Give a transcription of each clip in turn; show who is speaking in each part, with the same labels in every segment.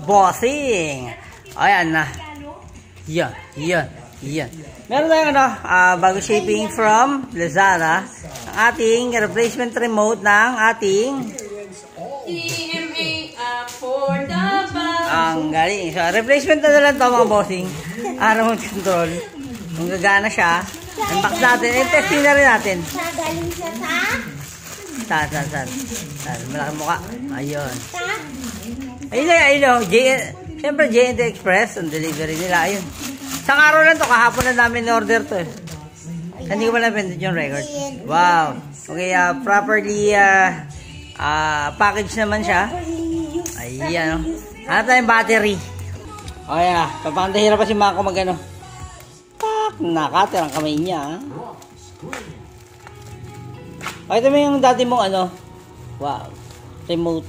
Speaker 1: Bossing! Ayan na. Yan, yan, yan. Meron tayong ano, ah, bago shipping from Lazada. Ang ating replacement remote ng ating
Speaker 2: TMA uh, for the bus.
Speaker 1: ang galing. So, replacement na lang to mga bossing. Ah, remote control. Kung gagana siya. Unbox natin. Eh, testing na rin natin.
Speaker 3: Nagaling siya sa...
Speaker 1: Saan, saan, saan. Saan, malaking mukha. Ayun.
Speaker 3: Sa...
Speaker 1: Ayun na, ayun o. Siyempre, JNT Express, ang delivery nila. Ayun. Isang araw lang to, kahapon na namin order to eh. Hindi ko pala pinit yung record. Wow. Okay, uh, properly uh, uh, package naman siya. Ayan o. Hanap tayong battery. Okay ah, papandahira pa si Mako mag ano. Tak, nakatir ang kamay niya. ah. Pakita mo yung dati mong ano. Wow. Remote.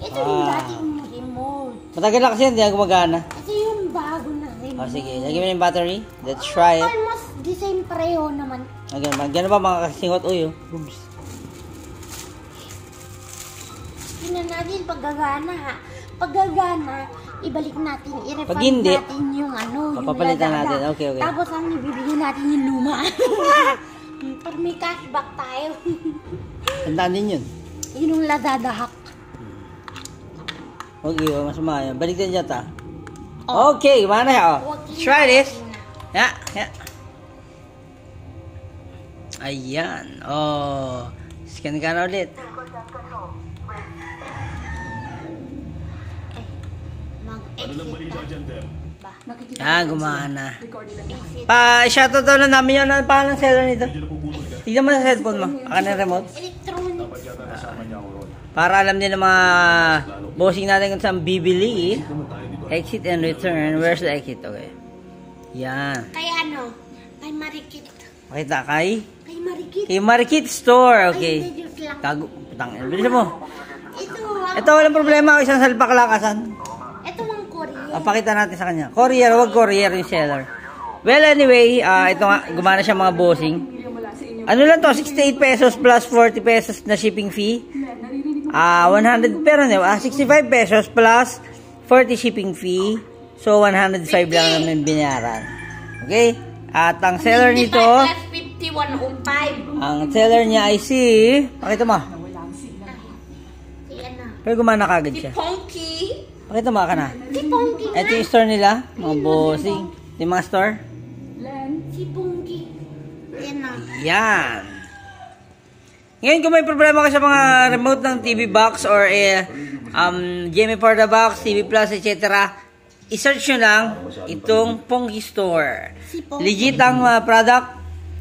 Speaker 3: Ito yung
Speaker 1: Ah.
Speaker 3: dating remote.
Speaker 1: Matagal na kasi hindi na gumagana.
Speaker 3: Ito yung bago na remote.
Speaker 1: O sige, lagyan mo na yung battery. Let's try it.
Speaker 3: Almost the same pareho naman.
Speaker 1: Ganun, ba? ganun ba mga kasingot? Uy, oh. Oops.
Speaker 3: Tingnan natin paggagana ha. Paggagana, ibalik natin, i-refund
Speaker 1: Pag hindi,
Speaker 3: natin yung ano, yung
Speaker 1: papapalitan natin. Okay, okay.
Speaker 3: Tapos ang ibibigyan natin yung luma. Para may cashback tayo.
Speaker 1: Tandaan din yun.
Speaker 3: yun yung Lazada hack.
Speaker 1: Okay, oh, masama yan. Balik din dyan ta. Okay, mana siya, oh. Try this. Yeah, yeah. Ayan. Oh. Scan ka na ulit.
Speaker 3: Mag-exit na.
Speaker 1: Ah, gumana. Pa-shoutout daw na namin yun. Ano pa ng seller nito? Tignan mo sa cellphone mo. Aka na yung remote.
Speaker 3: Electronic.
Speaker 1: Para alam din ng mga bossing natin kung saan bibili. Exit and return. Where's the exit? Okay. Yan.
Speaker 3: Kaya ano, kay Marikit.
Speaker 1: Pakita kay?
Speaker 3: Kay Marikit.
Speaker 1: Kay Marikit Store.
Speaker 3: Ay,
Speaker 1: Okay. Tago. Putang. Bilisan mo.
Speaker 3: Ito,
Speaker 1: Ito, walang problema. Isang salpak lang. Asan?
Speaker 3: ito ang
Speaker 1: Ah, pakita natin sa kanya. Courier. Huwag courier yung seller. Well, anyway. ah ito nga. Gumana siya mga bossing. Ano lang to? 68 pesos plus 40 pesos na shipping fee. Ah, 100 pero ano, ah, 65 pesos plus 40 shipping fee. So 105 lang naman binayaran. Okay? At ang seller nito,
Speaker 3: 55 plus 50, 105.
Speaker 1: ang seller niya ay si Pakita mo.
Speaker 3: Si ano?
Speaker 1: Pero gumana kagad siya.
Speaker 2: Ponky.
Speaker 1: Pakita mo ka na.
Speaker 3: Si Pongki nga.
Speaker 1: Ito yung store nila, mga bossing. Yung mga store.
Speaker 3: Si Pongki. Yan na.
Speaker 1: Yan. Ngayon kung may problema ka sa mga remote ng TV box or eh, um, for the box, TV Plus, etc. I-search nyo lang itong Pongi Store.
Speaker 3: Si Pongki.
Speaker 1: Legit ang uh, product.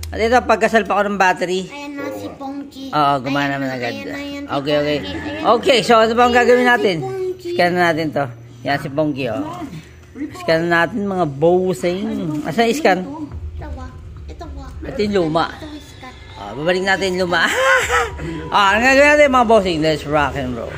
Speaker 1: At ito, pagkasal pa ako ng battery.
Speaker 3: Ayan na si Pongki.
Speaker 1: Oo, gumana
Speaker 3: Ayan
Speaker 1: naman
Speaker 3: na,
Speaker 1: agad.
Speaker 3: ayan na, yan si
Speaker 1: Okay, okay.
Speaker 3: Pongki. Ayan.
Speaker 1: Okay, so ano ba ang gagawin natin?
Speaker 3: Si Pongki.
Speaker 1: Scan na natin to. Yan si Pongki, oh. Scan na natin mga bossing. Asan i-scan?
Speaker 3: Ito ba? Ito
Speaker 1: yung luma. Ah, babalik natin yung luma. ah, ang gagawin natin mga bossing? Let's rock and roll.